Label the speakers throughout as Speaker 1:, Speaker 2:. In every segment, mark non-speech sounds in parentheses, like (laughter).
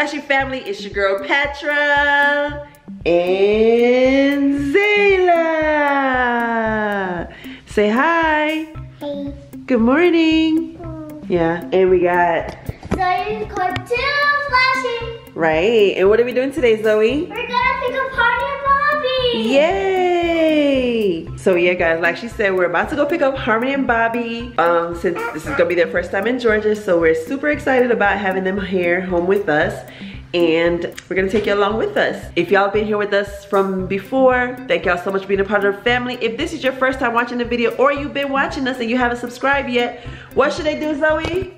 Speaker 1: Flashy family, it's your girl Patra and Zayla. Say hi.
Speaker 2: Hey.
Speaker 1: Good morning. Yeah, and we got,
Speaker 2: Zoe's cartoon flashing.
Speaker 1: right, and what are we doing today, Zoe?
Speaker 2: We're gonna pick up Hardy and Bobby.
Speaker 1: So yeah guys, like she said, we're about to go pick up Harmony and Bobby. Um, since this is gonna be their first time in Georgia, so we're super excited about having them here home with us. And we're gonna take you along with us. If y'all been here with us from before, thank y'all so much for being a part of the family. If this is your first time watching the video or you've been watching us and you haven't subscribed yet, what should I do, Zoe?
Speaker 2: Hit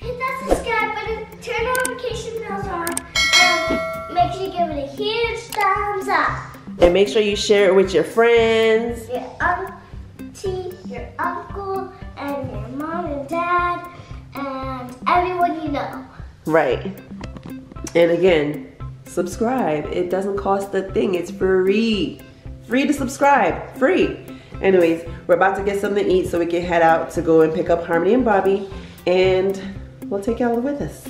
Speaker 2: that subscribe button, turn notification bells on, and make sure you give it a huge thumbs up.
Speaker 1: And make sure you share it with your friends.
Speaker 2: Your auntie, your uncle, and your mom and dad, and everyone you know.
Speaker 1: Right. And again, subscribe. It doesn't cost a thing. It's free. Free to subscribe. Free. Anyways, we're about to get something to eat so we can head out to go and pick up Harmony and Bobby. And we'll take y'all with us.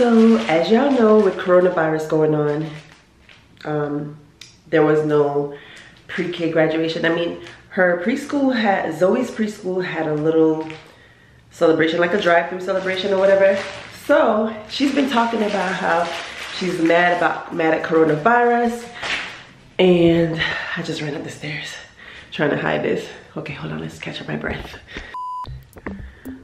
Speaker 1: So, as y'all know, with coronavirus going on, um, there was no pre-K graduation. I mean, her preschool had, Zoe's preschool had a little celebration, like a drive-through celebration or whatever. So she's been talking about how she's mad about mad at coronavirus. And I just ran up the stairs trying to hide this. Okay, hold on, let's catch up my breath.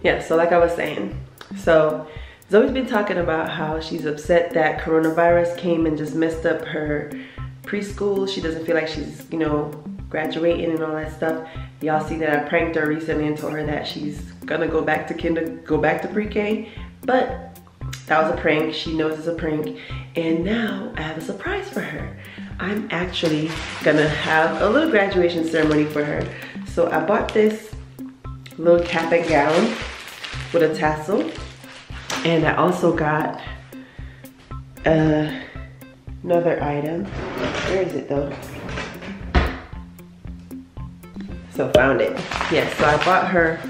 Speaker 1: Yeah, so like I was saying, so Zoe's been talking about how she's upset that coronavirus came and just messed up her preschool. She doesn't feel like she's, you know, graduating and all that stuff. Y'all see that I pranked her recently and told her that she's gonna go back to kinder, go back to pre-K. But that was a prank. She knows it's a prank. And now I have a surprise for her. I'm actually gonna have a little graduation ceremony for her. So I bought this little cap and gown with a tassel. And I also got uh, another item. Where is it though? So found it. Yes, so I bought her,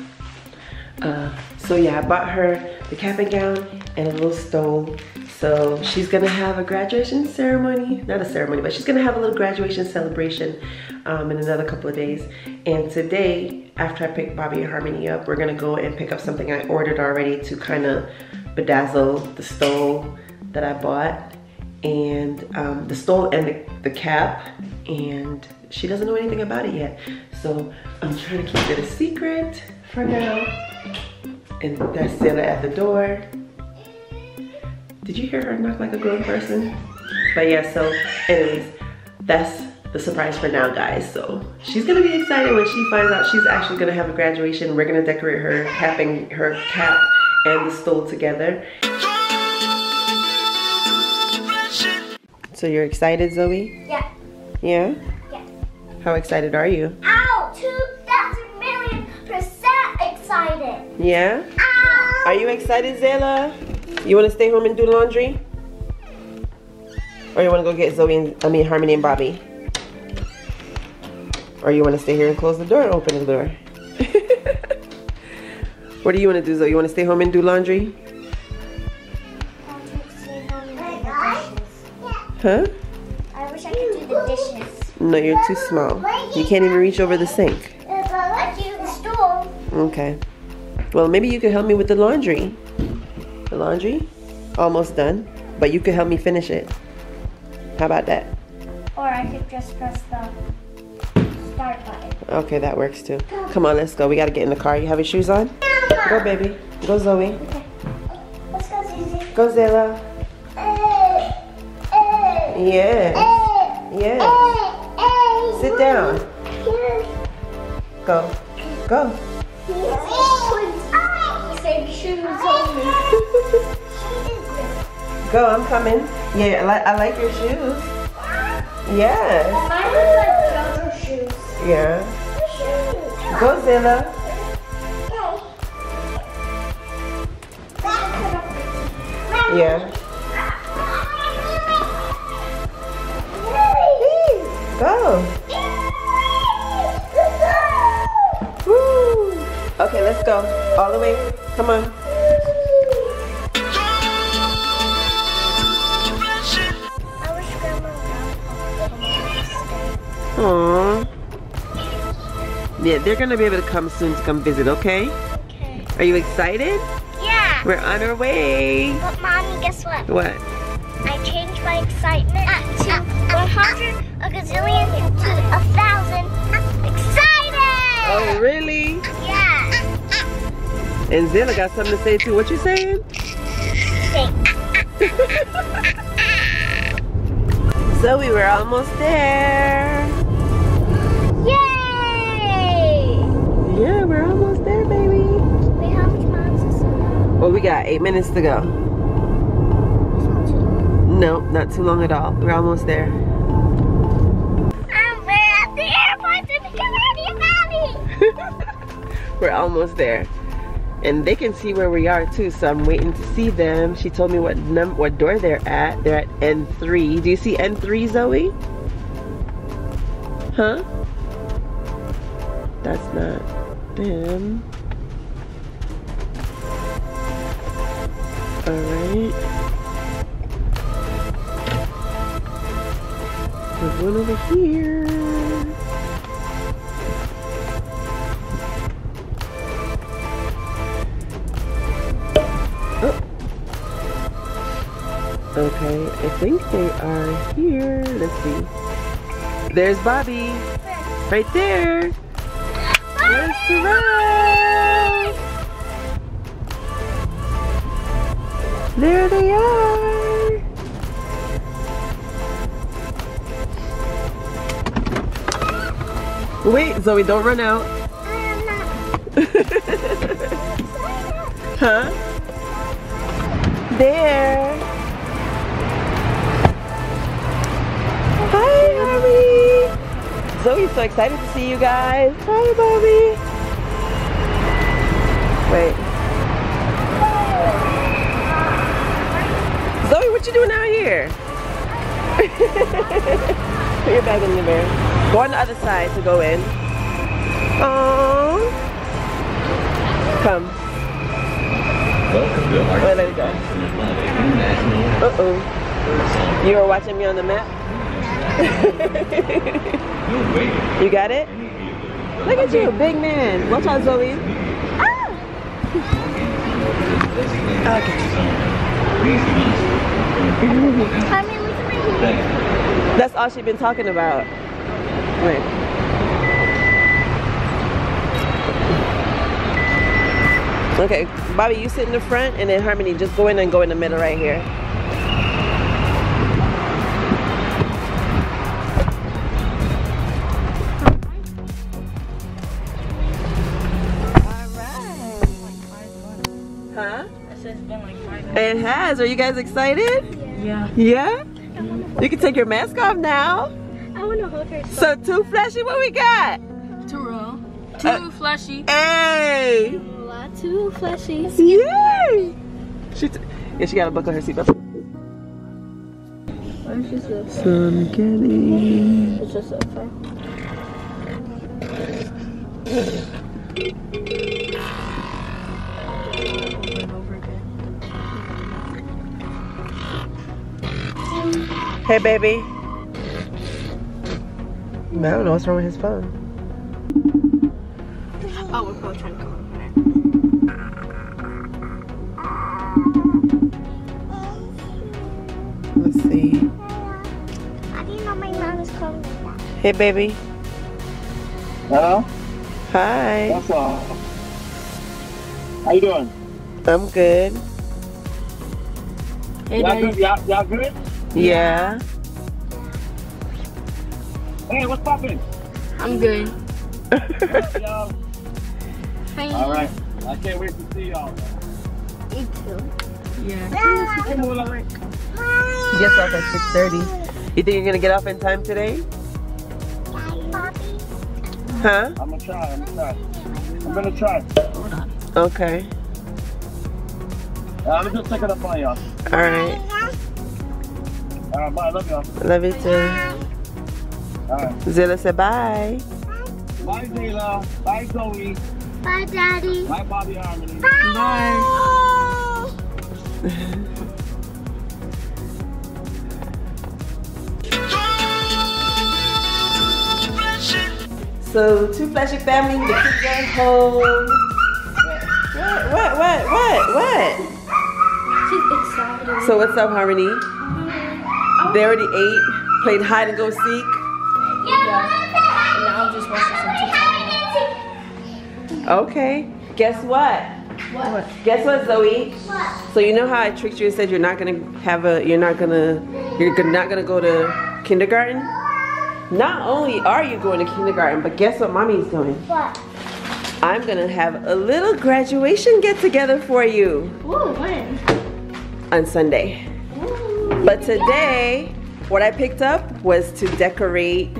Speaker 1: uh, so yeah, I bought her the cap and gown and a little stole. So she's gonna have a graduation ceremony, not a ceremony, but she's gonna have a little graduation celebration um, in another couple of days. And today, after I pick Bobby and Harmony up, we're gonna go and pick up something I ordered already to kind of bedazzle the stole that I bought and um, the stole and the, the cap and she doesn't know anything about it yet. So I'm trying to keep it a secret for now. And that's Zilla at the door. Did you hear her knock like a grown person? But yeah, so anyways, that's the surprise for now, guys. So she's gonna be excited when she finds out she's actually gonna have a graduation. We're gonna decorate her capping her cap and the stole together. So you're excited, Zoe?
Speaker 2: Yeah.
Speaker 1: Yeah?
Speaker 2: Yeah.
Speaker 1: How excited are you?
Speaker 2: Ow! 2,000 million percent excited.
Speaker 1: Yeah?
Speaker 2: Ow!
Speaker 1: Are you excited, Zayla? You wanna stay home and do laundry? Or you wanna go get Zoe and, I mean, Harmony and Bobby? Or you wanna stay here and close the door and open the door? (laughs) what do you wanna do, Zoe? You wanna stay home and do laundry? Huh?
Speaker 2: I wish I could do the dishes.
Speaker 1: No, you're too small. You can't even reach over the sink.
Speaker 2: I can do the stool.
Speaker 1: Okay. Well, maybe you could help me with the laundry. The laundry? Almost done. But you could help me finish it. How about that?
Speaker 2: Or I could just press the start button.
Speaker 1: Okay, that works too. Come on, let's go. We gotta get in the car. You have your shoes on? Go, baby. Go, Zoe.
Speaker 2: Okay. Let's go, Susie.
Speaker 1: Go, Zayla.
Speaker 2: Eh, eh,
Speaker 1: Yes.
Speaker 2: eh,
Speaker 1: Yes.
Speaker 2: eh, eh.
Speaker 1: Sit down. Go. Go. Go, I'm coming. Yeah, I, li I like your shoes. Yes.
Speaker 2: Mine look like Jojo shoes.
Speaker 1: Yeah. Go, Zilla. Yeah. Go. Woo. Okay, let's go. All the way. Come on. Aww. Yeah, they're gonna be able to come soon to come visit, okay?
Speaker 2: Okay.
Speaker 1: Are you excited?
Speaker 2: Yeah.
Speaker 1: We're on our way.
Speaker 2: But mommy, guess what?
Speaker 1: What?
Speaker 2: I changed my excitement to 100, a gazillion, to a thousand. Excited!
Speaker 1: Oh, really?
Speaker 2: Yeah.
Speaker 1: And Zilla got something to say too. What you saying?
Speaker 2: Say, (laughs)
Speaker 1: So we were almost there.
Speaker 2: Yay!
Speaker 1: Yeah, we're almost there, baby.
Speaker 2: Wait, how much miles is it?
Speaker 1: Well, we got eight minutes to go.
Speaker 2: It's not too long.
Speaker 1: No, not too long at all. We're almost there.
Speaker 2: We're at the airport to become Happy Valley.
Speaker 1: we're almost there. And they can see where we are too, so I'm waiting to see them. She told me what num what door they're at. They're at N3. Do you see N3, Zoe? Huh? That's not them. Alright. There's one over here. Oh. Okay, I think they are here. Let's see. There's Bobby. Right there. There's Sarai. There they are. Wait, Zoe, don't run out. Huh? There. Hi, Harvey. Zoe's so excited to see you guys. Hi, Bobby. Wait. Your bag in the there. Go on the other side to go in. Oh. Come.
Speaker 3: Welcome to
Speaker 1: Wait, let it go. Uh-oh. You were watching me on the map? (laughs) You got it? Look at you, big man. Watch out, Zoe. Ah! (laughs) Okay.
Speaker 2: Mommy, look at my hand.
Speaker 1: That's all she's been talking about. Wait. Okay, Bobby, you sit in the front, and then Harmony, just go in and go in the middle right here. Huh? It has. Are you guys excited?
Speaker 4: Yeah.
Speaker 1: Yeah? You can take your mask off now.
Speaker 2: I want to hold her.
Speaker 1: So, too flashy, what we got?
Speaker 4: Too real. Too
Speaker 1: Uh,
Speaker 4: fleshy.
Speaker 1: Hey!
Speaker 2: Too fleshy.
Speaker 1: Yay! She t- yeah, she gotta buckle her seatbelt.
Speaker 4: Where's just a,
Speaker 1: Some candy.
Speaker 4: it's just so fur.
Speaker 1: Hey, baby. I don't know what's wrong with his phone.
Speaker 4: Oh, we're probably trying to come over there.
Speaker 1: Let's see.
Speaker 2: How do you know my mom is calling me that?
Speaker 1: Hey, baby.
Speaker 5: Hello?
Speaker 1: Hi.
Speaker 5: What's up? How you doing?
Speaker 1: I'm good.
Speaker 4: Hey,
Speaker 5: Y'all
Speaker 4: Daddy.
Speaker 5: good? Y'all, y'all good?
Speaker 1: Yeah.
Speaker 5: Hey, what's poppin'?
Speaker 4: I'm good.
Speaker 5: Y'all.
Speaker 4: Hi.
Speaker 5: All right. I can't wait to see y'all.
Speaker 2: Me too.
Speaker 4: Yeah.
Speaker 5: Come on, all right.
Speaker 1: He gets off at 6.30. You think you're gonna get off in time today? Huh?
Speaker 5: I'm gonna try. I'm gonna try. I'm gonna try.
Speaker 1: Okay.
Speaker 5: I'm just checking up on y'all.
Speaker 1: All right.
Speaker 5: All right, bye. Love y'all.
Speaker 1: Love you too.
Speaker 5: All right.
Speaker 1: Zilla said bye.
Speaker 5: Bye, Zayla. Bye, Zoe.
Speaker 2: Bye, Daddy.
Speaker 5: Bye, Bobby Harmony.
Speaker 4: Bye.
Speaker 1: So two flashing family, the kids are home. What? What? What? What? What?
Speaker 4: She's excited.
Speaker 1: So what's up, Harmony? They already ate, played hide and go seek.
Speaker 2: Yeah,
Speaker 4: now I'm just watching some TikTok.
Speaker 1: Okay. Guess what?
Speaker 4: What?
Speaker 1: Guess what, Zoe?
Speaker 2: What?
Speaker 1: So you know how I tricked you and said you're not gonna have a, you're not gonna, you're not gonna go to kindergarten? Not only are you going to kindergarten, but guess what mommy's doing?
Speaker 2: What?
Speaker 1: I'm gonna have a little graduation get together for you
Speaker 4: Whoa, when?
Speaker 1: on Sunday. But today, what I picked up was to decorate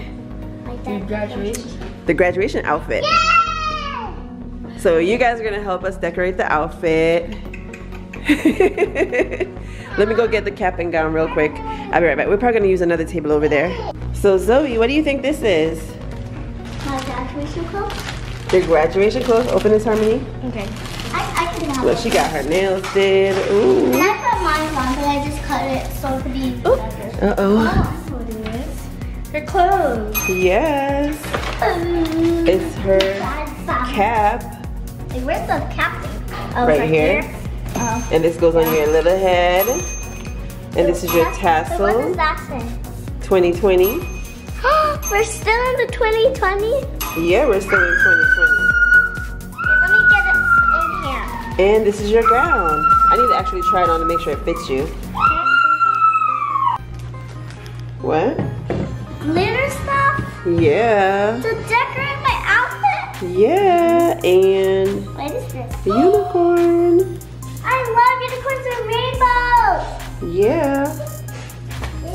Speaker 2: Like
Speaker 4: graduation.
Speaker 1: the graduation outfit. So you guys are gonna help us decorate the outfit. (laughs) Let me go get the cap and gown real quick. I'll be right back. We're probably gonna use another table over there. So Zoe, what do you think this is?
Speaker 2: My graduation clothes?
Speaker 1: Your graduation clothes? Open this harmony.
Speaker 4: Okay.
Speaker 2: I, I can have
Speaker 1: Look,
Speaker 2: it.
Speaker 1: she got her nails did. Ooh.
Speaker 2: And I put mine on, but I just cut it so it could be better.
Speaker 1: Uh oh.
Speaker 4: That's what it is. Her clothes.
Speaker 1: Yes. It's her cap.
Speaker 2: Hey, where's the cap thing? Oh,
Speaker 1: Right
Speaker 2: it's
Speaker 1: here.
Speaker 2: Oh.
Speaker 1: And this goes on your little head. And this is your
Speaker 2: so What
Speaker 1: tassel.
Speaker 2: does that say?
Speaker 1: 2020. (gasps)
Speaker 2: We're still in the 2020?
Speaker 1: Yeah, we're still in 2020. And this is your gown. I need to actually try it on to make sure it fits you. What?
Speaker 2: Glitter stuff
Speaker 1: Yeah.
Speaker 2: to decorate my outfit?
Speaker 1: Yeah. And
Speaker 2: What is this?
Speaker 1: the unicorn.
Speaker 2: I love unicorns and rainbows!
Speaker 1: Yeah.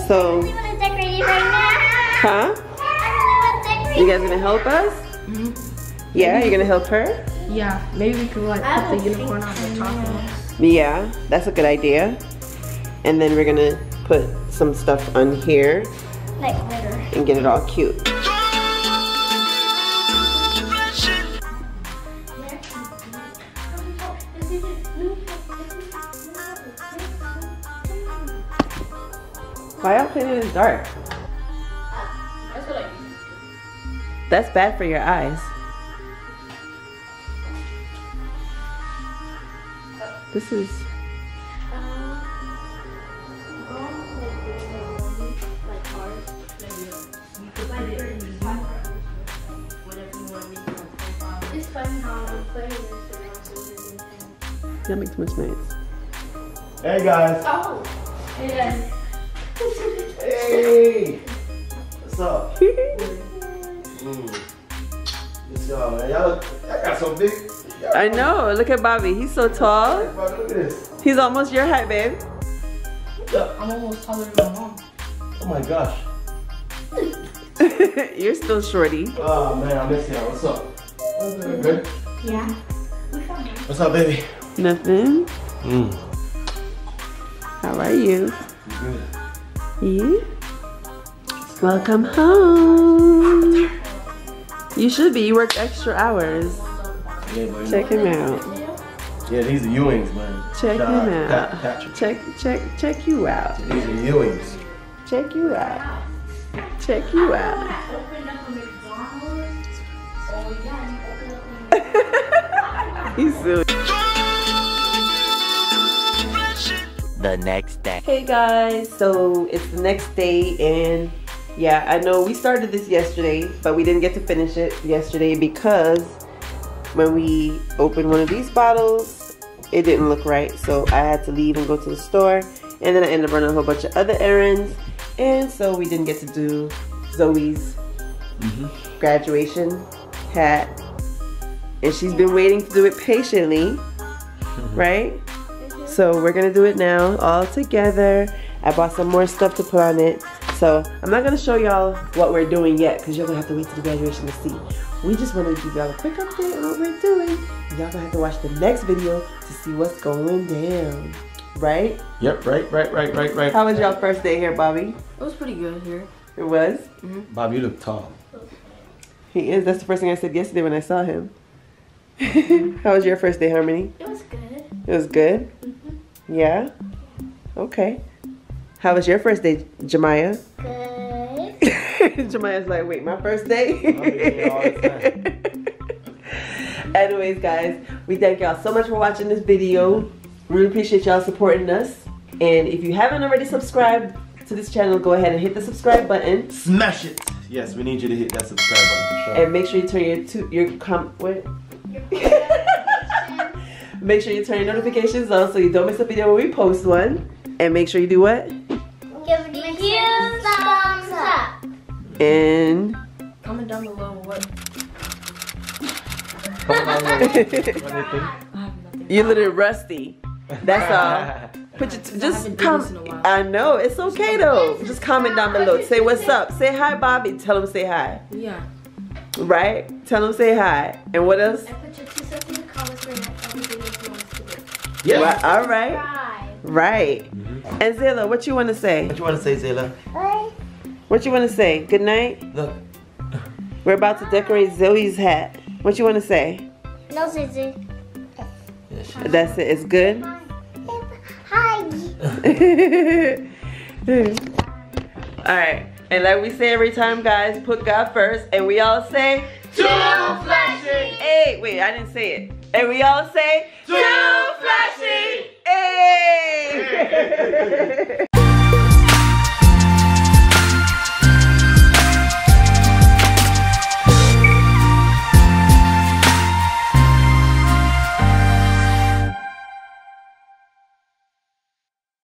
Speaker 1: So,
Speaker 2: I really want to decorate it right now.
Speaker 1: huh?
Speaker 2: I really want to decorate
Speaker 1: You guys gonna help us?
Speaker 4: Mm-hmm.
Speaker 1: Yeah, you're gonna help her?
Speaker 4: Yeah, maybe we could like put the unicorn on the top of it.
Speaker 1: Yeah, that's a good idea. And then we're gonna put some stuff on here
Speaker 2: like glitter.
Speaker 1: and get it all cute. Why y'all playing in the dark?
Speaker 4: That's what I
Speaker 1: That's bad for your eyes.
Speaker 4: And also
Speaker 1: that makes too much noise.
Speaker 5: Hey guys.
Speaker 4: Oh! Yeah.
Speaker 5: Hey. What's up? (laughs) Mm. What's up, man? Y'all look, I got so big. Y'all
Speaker 1: I know. Look at Bobby. He's so tall.
Speaker 5: Look at this.
Speaker 1: He's almost your height, babe.
Speaker 4: I'm almost taller than my mom.
Speaker 5: Oh my gosh. (laughs)
Speaker 1: You're still shorty.
Speaker 5: Oh man, I miss y'all. What's up? What's up, good?
Speaker 2: Yeah.
Speaker 5: What's up, baby?
Speaker 1: Nothing.
Speaker 5: Mm.
Speaker 1: How are you?
Speaker 5: Good.
Speaker 1: You? Welcome home. You should be. You worked extra hours.
Speaker 5: Yeah.
Speaker 1: Check him out.
Speaker 5: Yeah, these are Ewings, man.
Speaker 1: Check
Speaker 5: Shout
Speaker 1: him
Speaker 5: out
Speaker 1: out.
Speaker 5: Pat- Patrick.
Speaker 1: Check, check, check you out.
Speaker 5: These are Ewings.
Speaker 1: Check you out. Check you out. (laughs) He's silly.
Speaker 3: The next day.
Speaker 1: Hey guys, so it's the next day and yeah, I know we started this yesterday, but we didn't get to finish it yesterday because when we opened one of these bottles, it didn't look right. So I had to leave and go to the store and then I ended up running a whole bunch of other errands and so we didn't get to do Zoe's mm-hmm. graduation hat. And she's been waiting to do it patiently, (laughs) right? So we're gonna do it now all together. I bought some more stuff to put on it. So I'm not gonna show y'all what we're doing yet because you're gonna have to wait till the graduation to see. We just wanna give y'all a quick update on what we're doing. Y'all gonna have to watch the next video to see what's going down. Right?
Speaker 5: Yep, right, right, right, right, right.
Speaker 1: How was y'all first day here, Bobby?
Speaker 4: It was pretty good here.
Speaker 1: It was? Mm-hmm.
Speaker 5: Bob, you look tall.
Speaker 1: He is. That's the first thing I said yesterday when I saw him. Mm-hmm. (laughs) How was your first day, Harmony?
Speaker 2: It was good.
Speaker 1: It was good? Mm-hmm. Yeah? Okay. How was your first day, Jemiah?
Speaker 2: Good. (laughs)
Speaker 1: Jemiah's like, wait, my first
Speaker 5: I'll be here all the
Speaker 1: day? (laughs) Anyways, guys, we thank y'all so much for watching this video. Really appreciate y'all supporting us. And if you haven't already subscribed to this channel, go ahead and hit the subscribe button.
Speaker 5: Smash it. Yes, we need you to hit that subscribe button for sure.
Speaker 1: And make sure you turn your to your com what? (laughs) make sure you turn your notifications on so you don't miss a video when we post one. And make sure you do what? And
Speaker 4: Comment down below what.
Speaker 5: Comment down below. What do you think?
Speaker 4: I have nothing.
Speaker 1: you're a little rusty. That's all. (laughs) Put your
Speaker 4: I
Speaker 1: just
Speaker 4: haven't this in a
Speaker 1: come.
Speaker 4: while.
Speaker 1: I know it's okay though. Just comment down below. Say what's up. Say hi, Bobby. Tell him say hi.
Speaker 4: Yeah.
Speaker 1: Right? Tell him say hi. And what else?
Speaker 4: And put your two cents in the comments for everything you want us to do.
Speaker 5: Yes.
Speaker 1: Right, all right.
Speaker 2: Subscribe.
Speaker 1: Right. Mm-hmm. And Zayla, what you want to say?
Speaker 5: What you want to say, Zayla?
Speaker 2: Bye.
Speaker 1: What you want to say? Good night.
Speaker 5: Look.
Speaker 1: We're about to decorate Zoe's hat. What you want to say?
Speaker 2: No, Zizi.
Speaker 5: Yeah,
Speaker 1: That's it. It's good.
Speaker 2: Hi. (laughs)
Speaker 1: all right. And like we say every time, guys, put God first. And we all say,
Speaker 2: Too flashy.
Speaker 1: hey, wait, I didn't say it. And we all say, too flashy. Hey. (laughs)